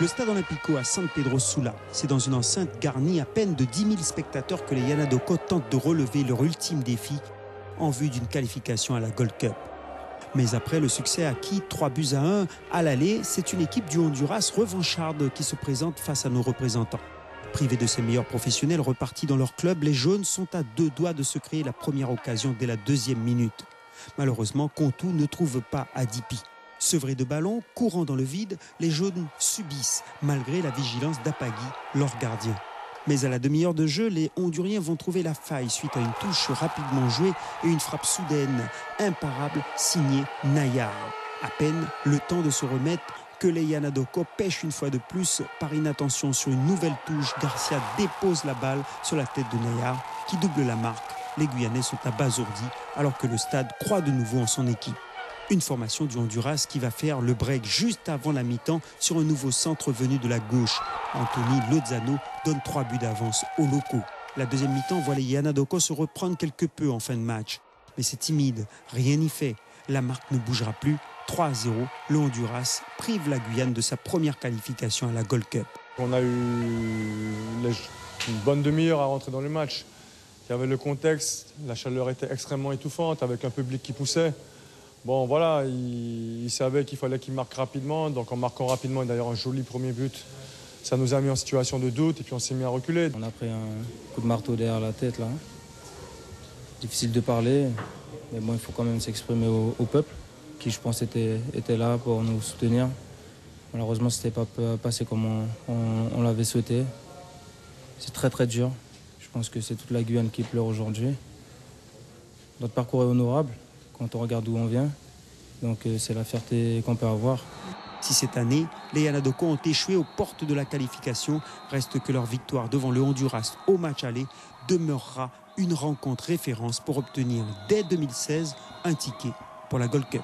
Le stade Olympico à San Pedro Sula, c'est dans une enceinte garnie à peine de 10 000 spectateurs que les Yanadoko tentent de relever leur ultime défi en vue d'une qualification à la Gold Cup. Mais après le succès acquis 3 buts à 1 à l'aller, c'est une équipe du Honduras revancharde qui se présente face à nos représentants. Privés de ses meilleurs professionnels repartis dans leur club, les Jaunes sont à deux doigts de se créer la première occasion dès la deuxième minute. Malheureusement, Contou ne trouve pas Adipi. Sevrés de ballon, courant dans le vide, les Jaunes subissent, malgré la vigilance d'Apagui, leur gardien. Mais à la demi-heure de jeu, les Honduriens vont trouver la faille suite à une touche rapidement jouée et une frappe soudaine, imparable, signée Nayar. À peine le temps de se remettre que les Yanadoko pêchent une fois de plus par inattention sur une nouvelle touche. Garcia dépose la balle sur la tête de Nayar qui double la marque. Les Guyanais sont abasourdis alors que le stade croit de nouveau en son équipe. Une formation du Honduras qui va faire le break juste avant la mi-temps sur un nouveau centre venu de la gauche. Anthony Lozano donne trois buts d'avance aux locaux. La deuxième mi-temps voit les Yanadoko se reprendre quelque peu en fin de match. Mais c'est timide, rien n'y fait. La marque ne bougera plus. 3-0, le Honduras prive la Guyane de sa première qualification à la Gold Cup. On a eu une bonne demi-heure à rentrer dans le match. Il y avait le contexte, la chaleur était extrêmement étouffante avec un public qui poussait. Bon, voilà, il, savait qu'il fallait qu'il marque rapidement. Donc, en marquant rapidement, d'ailleurs, un joli premier but, ça nous a mis en situation de doute et puis on s'est mis à reculer. On a pris un coup de marteau derrière la tête, là. Difficile de parler, mais bon, il faut quand même s'exprimer au, peuple, qui, je pense, était, là pour nous soutenir. Malheureusement, ce n'était pas passé comme on, on l'avait souhaité. C'est très, très dur. Je pense que c'est toute la Guyane qui pleure aujourd'hui. Notre parcours est honorable quand on regarde d'où on vient. Donc euh, c'est la fierté qu'on peut avoir. Si cette année, les Yanadoko ont échoué aux portes de la qualification, reste que leur victoire devant le Honduras au match aller demeurera une rencontre référence pour obtenir dès 2016 un ticket pour la Gold Cup.